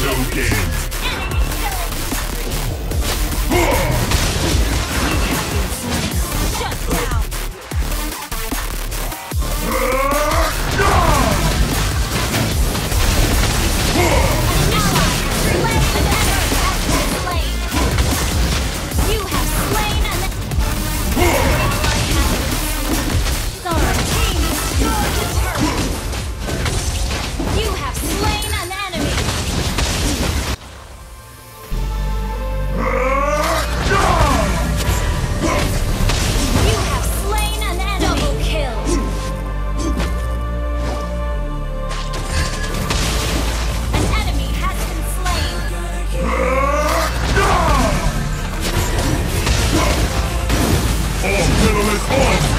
No game. is on!